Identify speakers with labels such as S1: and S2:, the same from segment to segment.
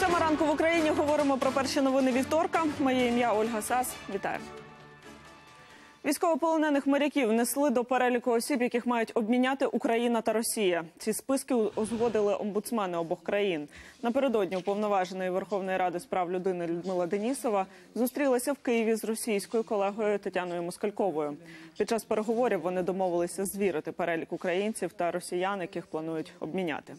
S1: Сьома ранку в Україні говоримо про перші новини вівторка. Моє ім'я Ольга Сас. Вітаю. Військовополонених моряків внесли до переліку осіб, яких мають обміняти Україна та Росія. Ці списки узгодили омбудсмени обох країн. Напередодні уповноваженої Верховної Ради з прав людини Людмила Денісова зустрілася в Києві з російською колегою Тетяною Москальковою. Під час переговорів вони домовилися звірити перелік українців та росіян, яких планують обміняти.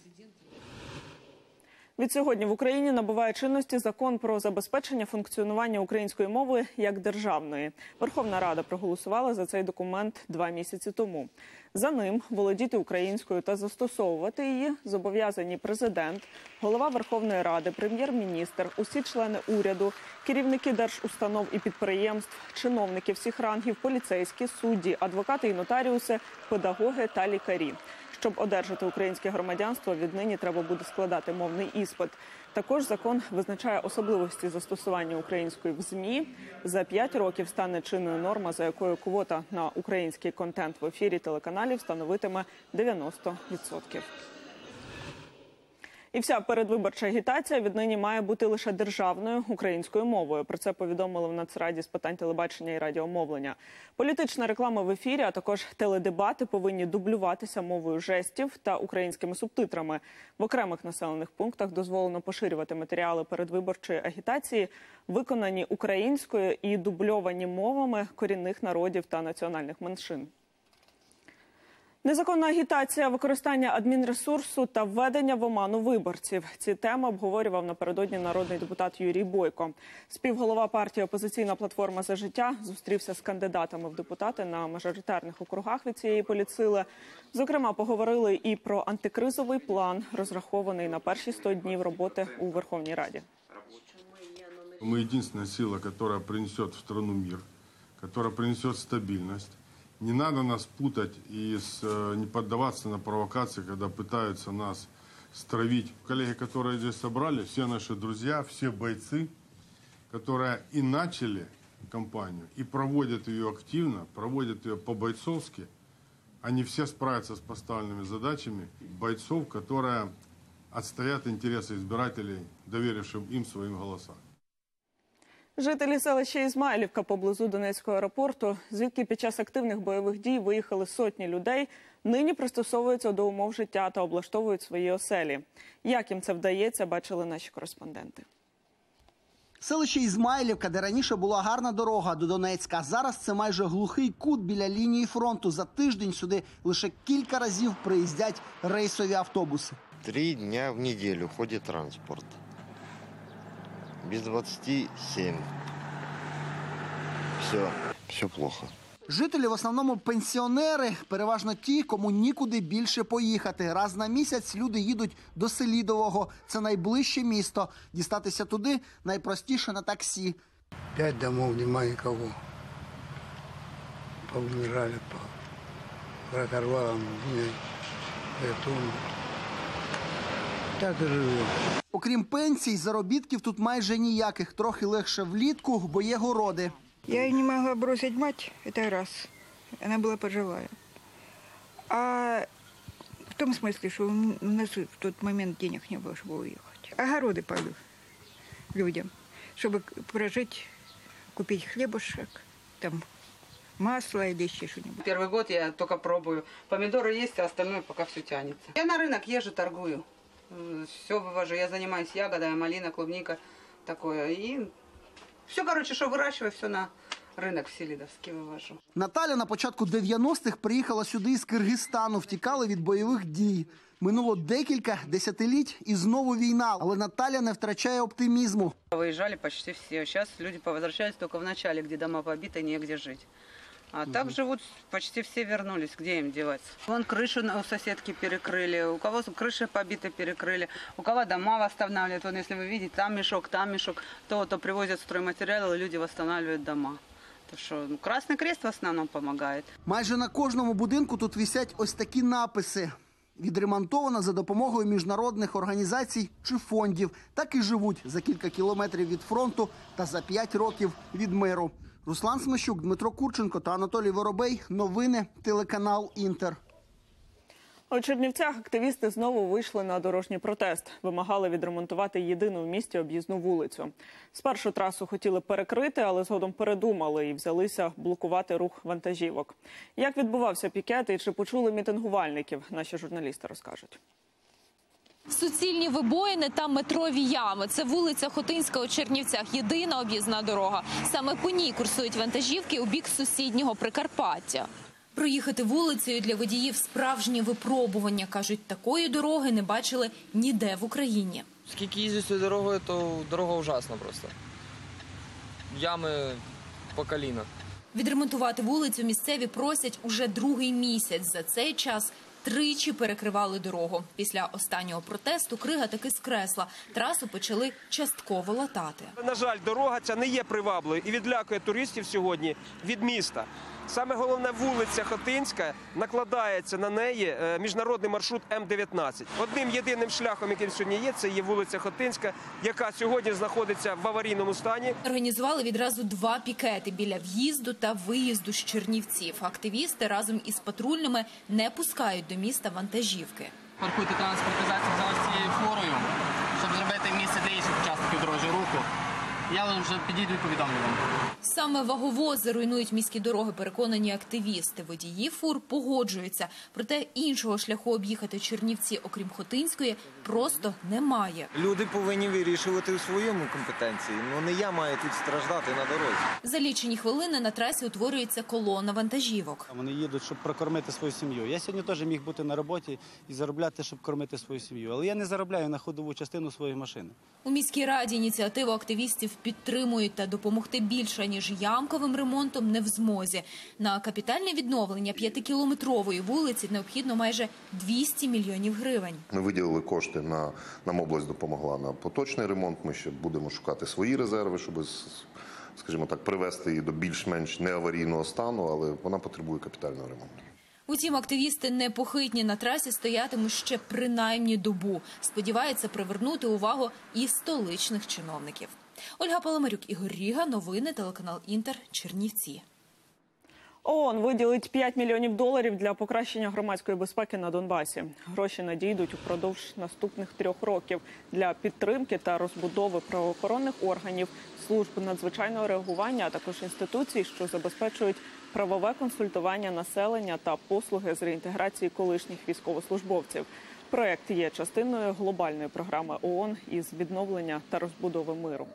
S1: Від сьогодні в Україні набуває чинності закон про забезпечення функціонування української мови як державної. Верховна Рада проголосувала за цей документ два місяці тому. За ним володіти українською та застосовувати її зобов'язані президент, голова Верховної Ради, прем'єр-міністр, усі члени уряду, керівники держустанов і підприємств, чиновники всіх рангів, поліцейські, судді, адвокати і нотаріуси, педагоги та лікарі. Щоб одержати українське громадянство, віднині треба буде складати мовний іспит. Також закон визначає особливості застосування української в змі. За п'ять років стане чинною норма, за якою квота на український контент в ефірі телеканалів становитиме 90%. І вся передвиборча агітація віднині має бути лише державною українською мовою. Про це повідомили в Нацраді з питань телебачення і радіомовлення. Політична реклама в ефірі, а також теледебати повинні дублюватися мовою жестів та українськими субтитрами. В окремих населених пунктах дозволено поширювати матеріали передвиборчої агітації, виконані українською і дубльовані мовами корінних народів та національних меншин. Незаконна агітація, використання адмінресурсу та введення в оману виборців. Ці теми обговорював напередодні народний депутат Юрій Бойко. Співголова партії Опозиційна платформа за життя зустрівся з кандидатами в депутати на мажоритарних округах від цієї поліцили. Зокрема, поговорили і про антикризовий план, розрахований на перші 100 днів роботи у Верховній Раді.
S2: Мы единственная сила, которая принесет в страну мир, которая принесет стабильность. Не надо нас путать и с, э, не поддаваться на провокации, когда пытаются нас стравить. Коллеги, которые здесь собрали, все наши друзья, все бойцы, которые и начали кампанию, и проводят ее активно, проводят ее по-бойцовски, они все справятся с поставленными задачами бойцов, которые отстоят интересы избирателей, доверившим им своим голоса.
S1: Жителі селища Ізмайлівка поблизу Донецького аеропорту, звідки під час активних бойових дій виїхали сотні людей, нині пристосовуються до умов життя та облаштовують свої оселі. Як їм це вдається, бачили наші кореспонденти.
S3: Селище Ізмайлівка, де раніше була гарна дорога до Донецька. Зараз це майже глухий кут біля лінії фронту. За тиждень сюди лише кілька разів приїздять рейсові автобуси.
S4: Три дня в неделю ходит транспорт. Без 27. Все, все плохо.
S3: Жителі в основному пенсіонери, переважно ті, кому нікуди більше поїхати. Раз на місяць люди їдуть до Селідового. Це найближче місто. Дістатися туди найпростіше на таксі.
S5: Пять домов, нема никого. Поумирали, по разорвалам, бетон. Так и живем.
S3: Окрім пенсій, заробітків тут майже ніяких. Трохи легше влітку, бо є городи.
S6: Я не могла бросить мать, это раз. Она была пожилая. А в том смысле, что у нас в тот момент денег не было, чтобы уехать. Огороды полю людям, чтобы прожить, купить хлебушек, там масло или еще что-нибудь.
S7: Первый год я только пробую. Помидоры есть, а остальное пока все тянется. Я на рынок езжу, торгую. Все вывожу. Я занимаюсь ягодами, малина, клубника, такое. И все, короче, что выращиваю, все на рынок в Селидовский вывожу.
S3: Наталя на початку 90-х приїхала сюди з Киргизстану, втікали від бойових дій. Минуло декілька десятиліть і знову війна. Але Наталя не втрачає оптимізму.
S7: Выезжали почти все. Сейчас люди повозвращались только в начале, где дома побиты, негде жить. А так живут, почти все вернулись, где им деваться. Вон крышу на- у соседки перекрыли, у кого крыши побиты перекрыли, у кого дома восстанавливают. Вон, если вы видите, там мешок, там мешок, то, то привозят стройматериалы, и люди восстанавливают дома. Так что ну, Красный Крест в основном помогает.
S3: Майже на кожному будинку тут висять ось такі написи. Відремонтована за допомогою міжнародних організацій чи фондів. Так і живуть за кілька кілометрів від фронту та за п'ять років від миру. Руслан Смещук, Дмитро Курченко та Анатолій Воробей. Новини телеканал Інтер.
S1: У Чернівцях активісти знову вийшли на дорожній протест. Вимагали відремонтувати єдину в місті об'їзну вулицю. Спершу трасу хотіли перекрити, але згодом передумали і взялися блокувати рух вантажівок. Як відбувався пікет і чи почули мітингувальників, наші журналісти розкажуть.
S8: Суцільні вибоїни та метрові ями. Це вулиця Хотинська у Чернівцях. Єдина об'їзна дорога. Саме по ній курсують вантажівки у бік сусіднього Прикарпаття. Проїхати вулицею для водіїв справжнє випробування. Кажуть, такої дороги не бачили ніде в Україні.
S9: Скільки їздю цією дорогою, то дорога ужасна просто. Ями по коліна.
S8: Відремонтувати вулицю місцеві просять уже другий місяць. За цей час тричі перекривали дорогу. Після останнього протесту крига таки скресла. Трасу почали частково латати.
S10: На жаль, дорога ця не є приваблою і відлякує туристів сьогодні від міста. Саме головне вулиця Хотинська накладається на неї е, міжнародний маршрут М-19. Одним єдиним шляхом, який сьогодні є, це є вулиця Хотинська, яка сьогодні знаходиться в аварійному стані.
S8: Організували відразу два пікети біля в'їзду та виїзду з Чернівців. Активісти разом із патрульними не пускають до міста вантажівки.
S11: паркуйте транспортний засіб за цією Я вже підійду і повідомлю вам.
S8: Саме ваговози руйнують міські дороги, переконані активісти. Водії фур погоджуються. Проте іншого шляху об'їхати Чернівці, окрім Хотинської, просто немає.
S12: Люди повинні вирішувати у своєму компетенції. Ну не я маю тут страждати на дорозі.
S8: За лічені хвилини на трасі утворюється колона вантажівок.
S13: Вони їдуть, щоб прокормити свою сім'ю. Я сьогодні теж міг бути на роботі і заробляти, щоб кормити свою сім'ю. Але я не заробляю на ходову частину своєї машини.
S8: У міській раді ініціативу активістів підтримують та допомогти більше ніж ямковим ремонтом не в змозі. На капітальне відновлення п'ятикілометрової вулиці необхідно майже 200 мільйонів гривень.
S14: Ми виділили кошти на нам область допомогла на поточний ремонт. Ми ще будемо шукати свої резерви, щоб скажімо так привести її до більш-менш неаварійного стану, але вона потребує капітального ремонту.
S8: Утім, активісти непохитні на трасі стоятимуть ще принаймні добу. Сподіваються привернути увагу і столичних чиновників. Ольга Паламарюк, Ігор Ріга, новини, телеканал Інтер, Чернівці.
S1: ООН виділить 5 мільйонів доларів для покращення громадської безпеки на Донбасі. Гроші надійдуть упродовж наступних трьох років для підтримки та розбудови правоохоронних органів, служб надзвичайного реагування, а також інституцій, що забезпечують правове консультування населення та послуги з реінтеграції колишніх військовослужбовців. Проект є частиною глобальної програми ООН із відновлення та розбудови миру.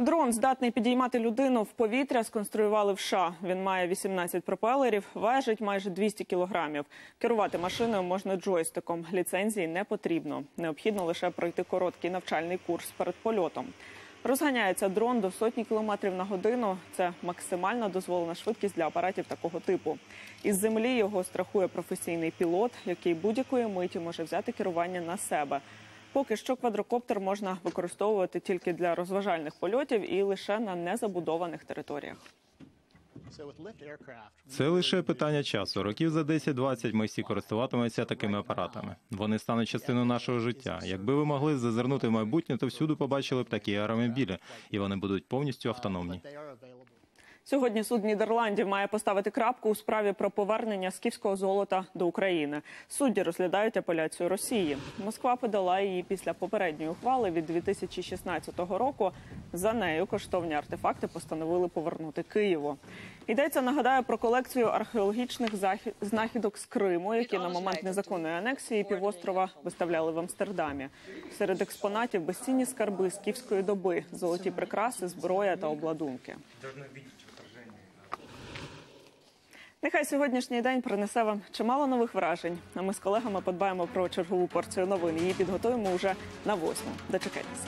S1: Дрон здатний підіймати людину в повітря. Сконструювали в США. Він має 18 пропелерів, важить майже 200 кілограмів. Керувати машиною можна джойстиком. Ліцензії не потрібно. Необхідно лише пройти короткий навчальний курс перед польотом. Розганяється дрон до сотні кілометрів на годину. Це максимальна дозволена швидкість для апаратів такого типу. Із землі його страхує професійний пілот, який будь-якої миті може взяти керування на себе. Поки що квадрокоптер можна використовувати тільки для розважальних польотів і лише на незабудованих територіях.
S15: Це лише питання часу. Років за 10-20 ми всі користуватимемося такими апаратами. Вони стануть частиною нашого життя. Якби ви могли зазирнути в майбутнє, то всюди побачили б такі аеромобілі, і вони будуть повністю автономні.
S1: Сьогодні суд Нідерландів має поставити крапку у справі про повернення скіфського золота до України. Судді розглядають апеляцію Росії. Москва подала її після попередньої ухвали від 2016 року. За нею коштовні артефакти постановили повернути Києву. Йдеться, нагадаю, про колекцію археологічних знахідок з Криму, які на момент незаконної анексії півострова виставляли в Амстердамі. Серед експонатів безцінні скарби скіфської доби, золоті прикраси, зброя та обладунки. Нехай сьогоднішній день принесе вам чимало нових вражень. А ми з колегами подбаємо про чергову порцію новин. Її підготуємо уже на восьму. Дочекайтеся.